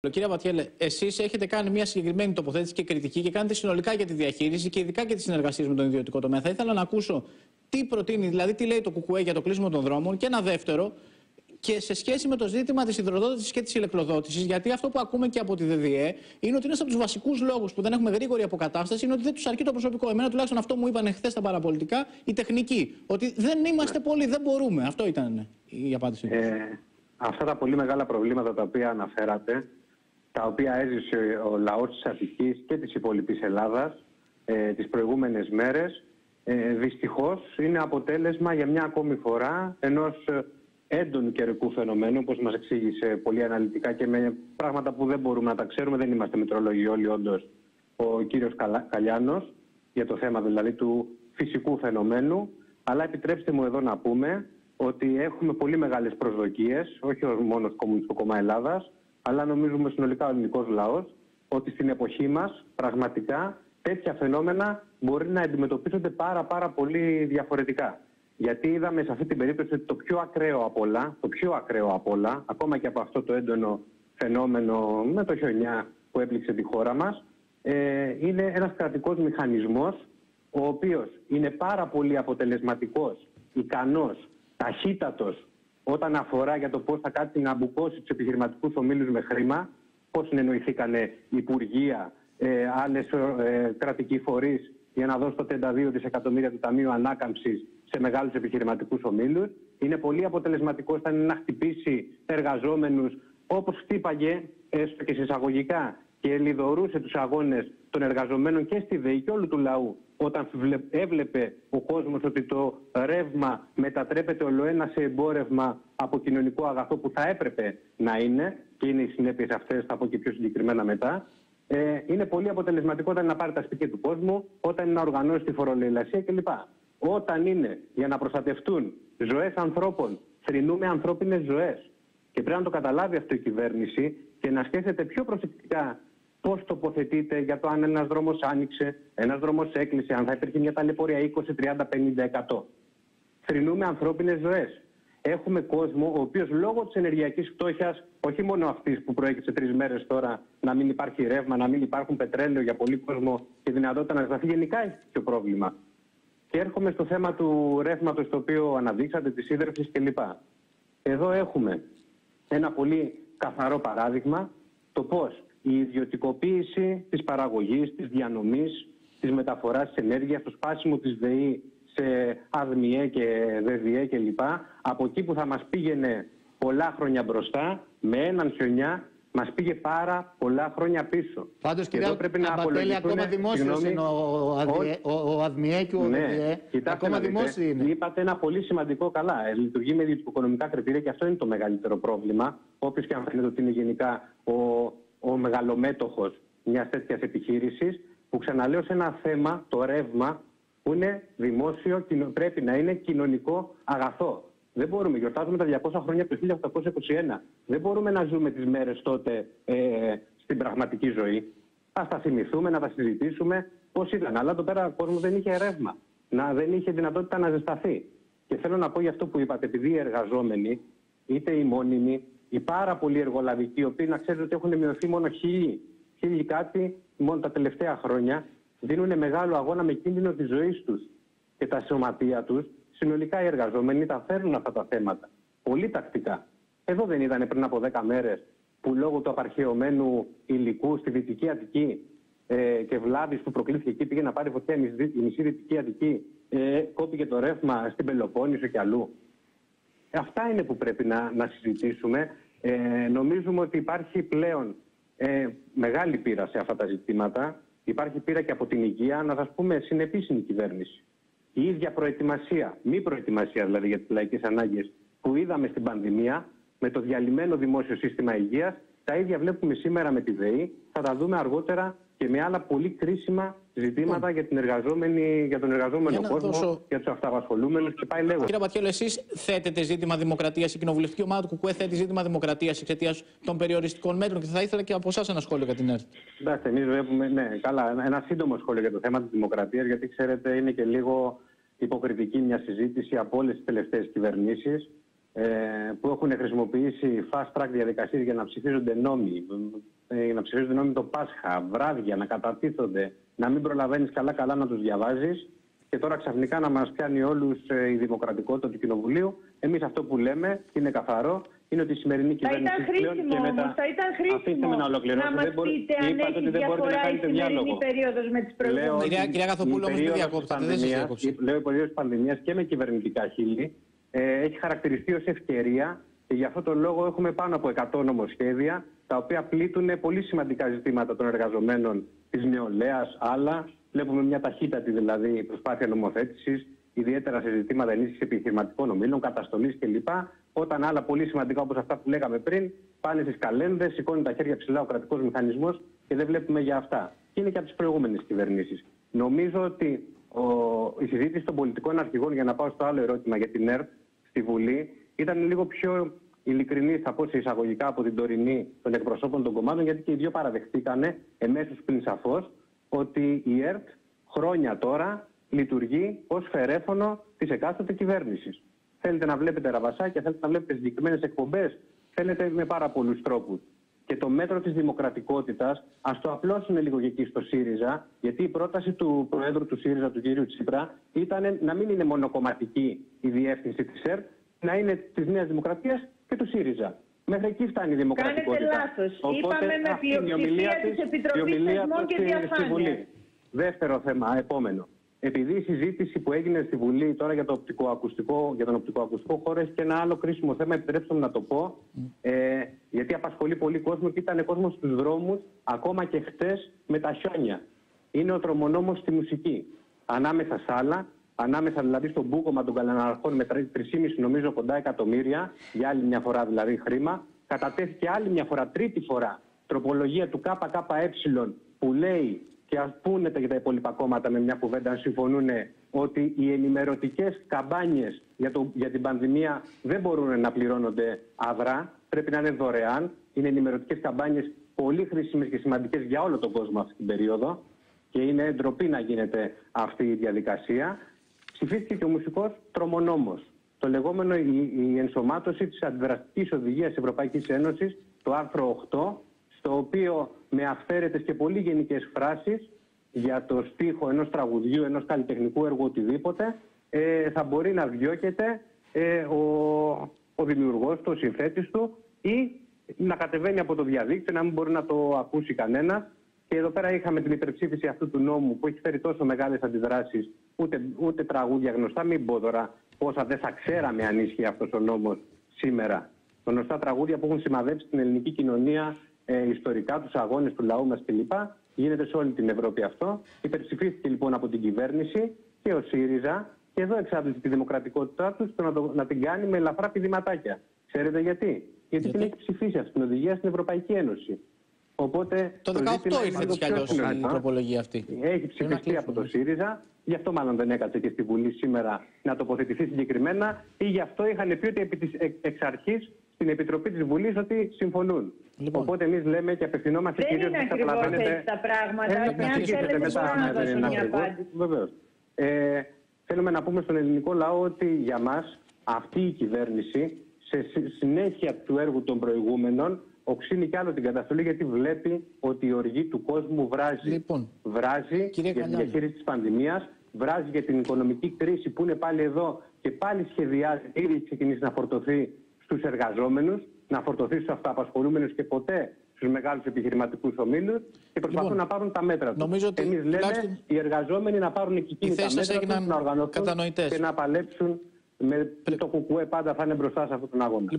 Κύριε Βατιέλε, εσείς έχετε κάνει μια συγκεκριμένη τοποθέτηση και κριτική και κάνετε συνολικά για τη διαχείριση και ειδικά για τις συνεργασίες με τον ιδιωτικό τομέα. Θα ήθελα να ακούσω τι προτείνει, δηλαδή τι λέει το ΚΚΕ για το κλείσιμο των δρόμων και ένα δεύτερο, και σε σχέση με το ζήτημα της υδροδότησης και της ηλεκτροδότησης, γιατί αυτό που ακούμε και από τη ΔΔΕ είναι ότι ένας από τους βασικούς λόγους που δεν έχουμε γρήγορη αποκατάσταση είναι ότι δεν τους αρκεί το προσωπικό. Εμένα τουλάχιστον αυτό μου είπαν χθες τα παραπολιτικά οι τεχνικοί. Ότι δεν είμαστε πολλοί, δεν μπορούμε. Αυτό ήταν η απάντηση. Ε, αυτά τα πολύ μεγάλα προβλήματα τα οποία αναφέρατε τα οποία έζησε ο λαός της Αττικής και της υπόλοιπης Ελλάδας ε, τις προηγούμενες μέρες. Ε, δυστυχώς είναι αποτέλεσμα για μια ακόμη φορά ενός ε, έντονου καιρικού φαινομένου όπως μας εξήγησε πολύ αναλυτικά και με πράγματα που δεν μπορούμε να τα ξέρουμε. Δεν είμαστε μετρολόγοι όλοι όντως ο κύριος Καλιάνος για το θέμα δηλαδή του φυσικού φαινομένου. Αλλά επιτρέψτε μου εδώ να πούμε ότι έχουμε πολύ μεγάλες προσδοκίες όχι μόνος στο Κομμουνιστικό Κόμμα Ελλάδας αλλά νομίζουμε συνολικά ο ελληνικός λαός ότι στην εποχή μας πραγματικά τέτοια φαινόμενα μπορεί να αντιμετωπίζονται πάρα πάρα πολύ διαφορετικά. Γιατί είδαμε σε αυτή την περίπτωση ότι το πιο ακραίο από όλα, το πιο ακραίο από όλα, ακόμα και από αυτό το έντονο φαινόμενο με το χιονιά που έπληξε τη χώρα μας, ε, είναι ένας κρατικός μηχανισμός ο οποίος είναι πάρα πολύ αποτελεσματικός, ικανός, ταχύτατος όταν αφορά για το πώς θα κάτσει να μπουκώσει τους επιχειρηματικούς ομίλους με χρήμα, πώς συνεννοηθήκαν υπουργεία, ε, άλλες ε, κρατικοί φορείς για να δώσουν το 32 δισεκατομμύρια του Ταμείου Ανάκαμψης σε μεγάλους επιχειρηματικούς ομίλους. Είναι πολύ αποτελεσματικό όταν είναι να χτυπήσει εργαζόμενους όπως χτύπαγε έστω και συσσαγωγικά και ελιδωρούσε τους αγώνες των εργαζομένων και στη ΔΕΗ και όλου του λαού όταν έβλεπε ο κόσμος ότι το ρεύμα μετατρέπεται ολοένα σε εμπόρευμα από κοινωνικό αγαθό που θα έπρεπε να είναι και είναι οι συνέπειες αυτές, θα πω και πιο συγκεκριμένα μετά, ε, είναι πολύ αποτελεσματικό όταν είναι να πάρει τα σπίτια του κόσμου, όταν είναι να οργανώσει τη φορολελασία κλπ. Όταν είναι για να προστατευτούν ζωές ανθρώπων, θρυνούμε ανθρώπινες ζωές. Και πρέπει να το καταλάβει αυτό η κυβέρνηση και να σκέφτεται πιο προσεκτικά πώς τοποθετείτε για το αν ένας δρόμος άνοιξε, ένας δρόμος έκλεισε, αν θα υπήρχε μια ταλαιπωρία 20, 30, 50%. Θρυνούμε ανθρώπινες ζωές. Έχουμε κόσμο ο οποίος λόγω της ενεργειακής φτώχειας, όχι μόνο αυτής που προέκυψε τρεις μέρες τώρα, να μην υπάρχει ρεύμα, να μην υπάρχουν πετρέλαιο για πολύ κόσμο και δυνατότητα να ζεσταθεί, γενικά έχει το πρόβλημα. Και έρχομαι στο θέμα του ρεύματος το οποίο αναδείξατε, της σύνδρευση κλπ. Εδώ έχουμε ένα πολύ καθαρό παράδειγμα το πώς η ιδιωτικοποίηση της παραγωγής, της διανομής, της μεταφοράς της ενέργειας, το σπάσιμο της ΔΕΗ σε ΑΔΜΙΕ και ΔΕΔΙΕ κλπ. Από εκεί που θα μας πήγαινε πολλά χρόνια μπροστά, με έναν χιονιά, μας πήγε πάρα πολλά χρόνια πίσω. Πάντως, κυρία πρέπει να Αμπατέλη, ακόμα δημόσιος είναι ο, ο, ΑΔΜΙΕ και ο ναι, ΔΕΔΙΕ. Ακόμα δημόσιο είναι. Είπατε ένα πολύ σημαντικό καλά. Ε, λειτουργεί με ιδιωτικοοικονομικά κριτήρια και αυτό είναι το μεγαλύτερο πρόβλημα. Όποιος και αν φαίνεται ότι είναι γενικά ο ο μεγαλομέτωχος μιας τέτοιας επιχείρησης που ξαναλέω σε ένα θέμα, το ρεύμα, που είναι δημόσιο, πρέπει να είναι κοινωνικό αγαθό. Δεν μπορούμε, γιορτάζουμε τα 200 χρόνια από το 1821. Δεν μπορούμε να ζούμε τις μέρες τότε ε, στην πραγματική ζωή. Α τα θυμηθούμε, να τα συζητήσουμε πώς ήταν. Αλλά εδώ πέρα ο κόσμος δεν είχε ρεύμα. Να, δεν είχε δυνατότητα να ζεσταθεί. Και θέλω να πω για αυτό που είπατε, επειδή οι εργαζόμενοι, είτε οι μόνιμοι, οι πάρα πολλοί εργολαβικοί, οι οποίοι να ξέρετε ότι έχουν μειωθεί μόνο χίλιοι, χίλιοι κάτι μόνο τα τελευταία χρόνια, δίνουν μεγάλο αγώνα με κίνδυνο της ζωής τους και τα σωματεία τους. Συνολικά οι εργαζόμενοι τα φέρνουν αυτά τα θέματα. Πολύ τακτικά. Εδώ δεν ήταν πριν από 10 μέρες που λόγω του απαρχαιωμένου υλικού στη Δυτική Αττική ε, και βλάβης που προκλήθηκε εκεί πήγε να πάρει φωτιά η μισή Δυτική Αττική, ε, κόπηκε το ρεύμα στην Πελοπόννησο και αλλού. Αυτά είναι που πρέπει να, να συζητήσουμε. Ε, νομίζουμε ότι υπάρχει πλέον ε, μεγάλη πείρα σε αυτά τα ζητήματα. Υπάρχει πείρα και από την υγεία. Να σας πούμε, συνεπής είναι η κυβέρνηση. Η ίδια προετοιμασία, μη προετοιμασία δηλαδή για τις λαϊκές ανάγκες που είδαμε στην πανδημία, με το διαλυμένο δημόσιο σύστημα υγείας, τα ίδια βλέπουμε σήμερα με τη ΔΕΗ, θα τα δούμε αργότερα και με άλλα πολύ κρίσιμα ζητήματα για, την εργαζόμενη, για τον εργαζόμενο για κόσμο, δώσω... για τους αυταπασχολούμενου και πάει λέγοντας. Κύριε Πατιέλο, εσείς θέτετε ζήτημα δημοκρατίας, η κοινοβουλευτική ομάδα του ΚΚΕ θέτει ζήτημα δημοκρατίας εξαιτίας των περιοριστικών μέτρων και θα ήθελα και από εσάς ένα σχόλιο για την ΕΡΤ. Εντάξει, εμείς βλέπουμε, ναι, καλά, ένα σύντομο σχόλιο για το θέμα της δημοκρατίας, γιατί ξέρετε είναι και λίγο υποκριτική μια συζήτηση από όλες τις τελευταίες κυβερνήσεις. Ε, που έχουν χρησιμοποιήσει fast track διαδικασίες για να ψηφίζονται νόμοι, ε, για να ψηφίζονται νόμοι το Πάσχα, βράδια, να κατατίθονται, να μην προλαβαίνεις καλά-καλά να τους διαβάζεις και τώρα ξαφνικά να μας πιάνει όλους ε, η δημοκρατικότητα του Κοινοβουλίου. Εμείς αυτό που λέμε, και είναι καθαρό, είναι ότι η σημερινή Θα κυβέρνηση ήταν χρήσιμο πλέον και μετά... όμως, θα ήταν χρήσιμο Αφήστε με να ολοκληρώσω. να μας Δεν μπορεί- πείτε αν είπατε έχει ότι δεν μπορείτε να διαφορά η κάνετε σημερινή διάλογο. περίοδος με τις Λέω προηγούμενες. Κυρία- ότι κυρία Καθοπούλου, η όμως, μην περίοδος διακόψετε, της δεν σας πανδημίας- διακόψα. η- Λέω η περίοδος της πανδημίας και με κυβερνητικά χείλη ε, έχει χαρακτηριστεί ως ευκαιρία και γι' αυτό τον λόγο έχουμε πάνω από 100 νομοσχέδια τα οποία πλήττουν πολύ σημαντικά ζητήματα των εργαζομένων της νεολαίας, άλλα. Βλέπουμε μια ταχύτατη δηλαδή προσπάθεια νομοθέτησης, ιδιαίτερα σε ζητήματα ενίσχυσης επιχειρηματικών ομίλων, καταστολής κλπ. Όταν άλλα πολύ σημαντικά όπως αυτά που λέγαμε πριν πάνε στις καλένδες, σηκώνει τα χέρια ψηλά ο κρατικός μηχανισμός και δεν βλέπουμε για αυτά. Και είναι και από τις προηγούμενες κυβερνήσεις. Νομίζω ότι ο, η συζήτηση των πολιτικών αρχηγών, για να πάω στο άλλο ερώτημα για την ΕΡΤ στη Βουλή, ήταν λίγο πιο ειλικρινή, θα πω σε εισαγωγικά, από την τωρινή των εκπροσώπων των κομμάτων, γιατί και οι δύο παραδεχτήκανε εμέσως πριν σαφώς ότι η ΕΡΤ χρόνια τώρα λειτουργεί ως φερέφωνο της εκάστοτε κυβέρνησης. Θέλετε να βλέπετε ραβασάκια, θέλετε να βλέπετε συγκεκριμένες εκπομπές, θέλετε με πάρα πολλούς τρόπους. Και το μέτρο της δημοκρατικότητας, ας το απλώσουν λίγο και εκεί στο ΣΥΡΙΖΑ, γιατί η πρόταση του Προέδρου του ΣΥΡΙΖΑ, του κ. Τσίπρα, ήταν να μην είναι μονοκομματική η διεύθυνση της ΕΡΤ, να είναι της Νέας Δημοκρατίας και του ΣΥΡΙΖΑ. Μέχρι εκεί φτάνει η δημοκρατικότητα. Κάνετε λάθος. Οπότε, Είπαμε με αυτή είναι η πλειοψηφία ομιλία της της- Επιτροπής η ομιλία Θεσμών του και στη- στη Διαφάνειας. Βουλή. Δεύτερο θέμα, επόμενο. Επειδή η συζήτηση που έγινε στη Βουλή τώρα για, το οπτικοακουστικό, για τον οπτικοακουστικό χώρο έχει και ένα άλλο κρίσιμο θέμα, επιτρέψτε μου να το πω, ε, γιατί απασχολεί πολύ κόσμο και ήταν κόσμος στους δρόμους ακόμα και χτες με τα χιόνια. Είναι ο τρομονόμος στη μουσική. Ανάμεσα σ' άλλα, ανάμεσα δηλαδή στον μπούκομα των καλαναρχών με 3,5 νομίζω κοντά εκατομμύρια, για άλλη μια φορά δηλαδή χρήμα, κατατέθηκε άλλη μια φορά, τρίτη φορά, τροπολογία του ΚΚΕ που λέει και ας πούνε τα για τα υπόλοιπα κόμματα με μια κουβέντα αν συμφωνούν ότι οι ενημερωτικές καμπάνιες για, το, για την πανδημία δεν μπορούν να πληρώνονται αδρά, πρέπει να είναι δωρεάν. Είναι ενημερωτικές καμπάνιες πολύ χρήσιμες και σημαντικές για όλο τον κόσμο αυτή την περίοδο και είναι ντροπή να γίνεται αυτή η διαδικασία. Ψηφίστηκε και ο μουσικός τρομονόμος. Το λεγόμενο η, η ενσωμάτωση της αντιδραστικής οδηγίας Ευρωπαϊκής Ένωσης, το άρθρο 8, στο οποίο με αυθαίρετες και πολύ γενικές φράσεις για το στίχο ενός τραγουδιού, ενός καλλιτεχνικού έργου, οτιδήποτε, ε, θα μπορεί να διώκεται ε, ο, ο δημιουργός του, ο συνθέτης του ή να κατεβαίνει από το διαδίκτυο, να μην μπορεί να το ακούσει κανένα. Και εδώ πέρα είχαμε την υπερψήφιση αυτού του νόμου που έχει φέρει τόσο μεγάλες αντιδράσεις, ούτε, ούτε τραγούδια γνωστά, μην πω τώρα πόσα δεν θα ξέραμε αν ίσχυε αυτός ο νόμος σήμερα. Γνωστά τραγούδια που έχουν σημαδέψει την ελληνική κοινωνία ε, ιστορικά, τους αγώνες του λαού μας κλπ. Γίνεται σε όλη την Ευρώπη αυτό. Υπερψηφίστηκε λοιπόν από την κυβέρνηση και ο ΣΥΡΙΖΑ και εδώ εξάντλησε τη δημοκρατικότητά τους στο να, το, να την κάνει με ελαφρά πηδηματάκια. Ξέρετε γιατί; Γιατί, την έχει ψηφίσει αυτή την οδηγία στην Ευρωπαϊκή Ένωση. Οπότε, Το 18 ζήτημα είναι ήρθε λίγο έτσι κι πιο αλλιώ η συνολικά. τροπολογία αυτή. Έχει ψηφιστεί από το ΣΥΡΙΖΑ, γι' αυτό μάλλον δεν έκατσε και στη Βουλή σήμερα να τοποθετηθεί συγκεκριμένα ή γι' αυτό είχαν πει ότι επί της εξ- εξ αρχής στην Επιτροπή της Βουλής ότι συμφωνούν. Λοιπόν. Οπότε εμείς λέμε και απευθυνόμαστε Δεν κυρίως είναι που ακριβώς καταλαβαίνετε- έτσι τα πράγματα. Ε, Και αν να εξηγήσετε θέλετε μετά, μπορώ να αν δεν δώσω είναι μια ακριβώς. απάντηση. Βεβαίως. Ε, θέλουμε να πούμε στον ελληνικό λαό ότι για μας αυτή η κυβέρνηση σε συ- συνέχεια του έργου των προηγούμενων οξύνει κι άλλο την καταστολή γιατί βλέπει ότι η οργή του κόσμου βράζει. Λοιπόν, βράζει κύριε για την Κανάλη. διαχείριση της πανδημίας, βράζει για την οικονομική κρίση που είναι πάλι εδώ και πάλι σχεδιάζει, ήδη έχει ξεκινήσει να φορτωθεί στους εργαζόμενους, να φορτωθεί στους αυτοαπασχολούμενους και ποτέ στους μεγάλους επιχειρηματικούς ομίλους και προσπαθούν Λοιπόν, να πάρουν τα μέτρα τους. νομίζω ότι Εμείς λέμε τουλάχιστον οι εργαζόμενοι να πάρουν και εκείνοι τα θέσεις σας μέτρα τους, έγιναν να οργανωθούν κατανοητές. και να παλέψουν με το κουκουέ πάντα θα είναι μπροστά σε αυτόν τον αγώνα.